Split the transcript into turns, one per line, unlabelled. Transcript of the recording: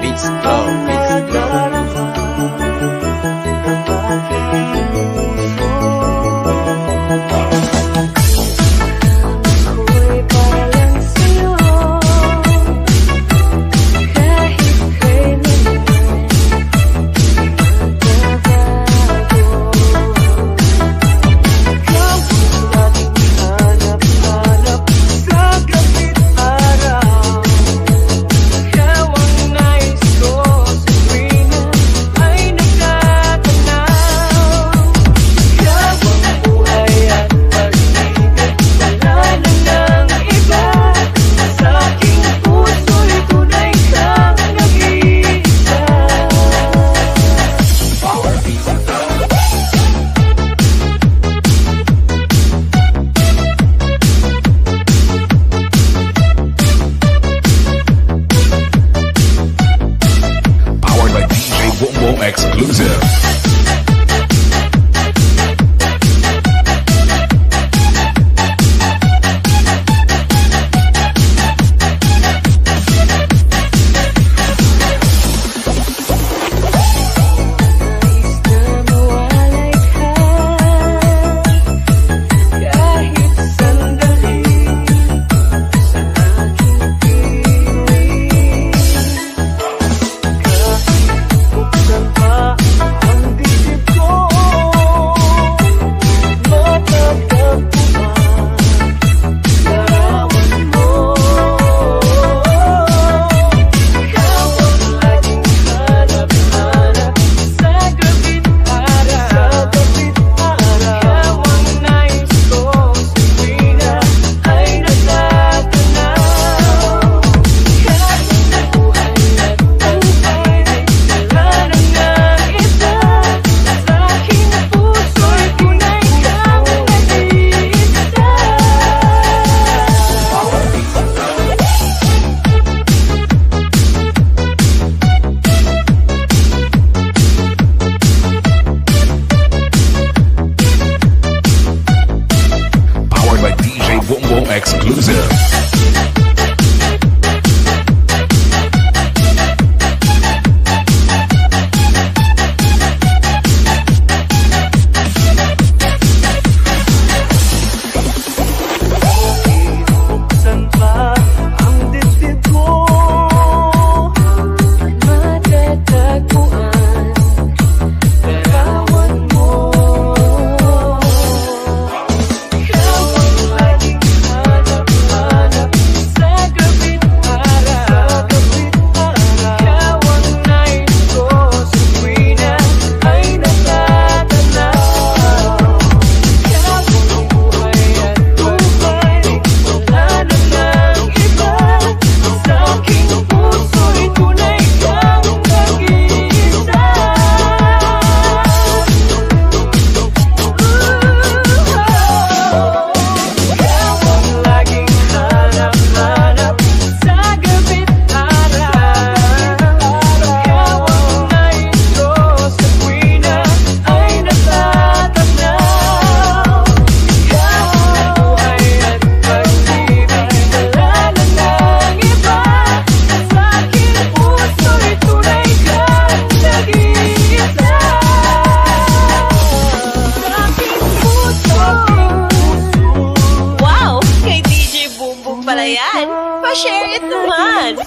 Beats Flow.
Exclusive.
pala yan. Pa-share it naman!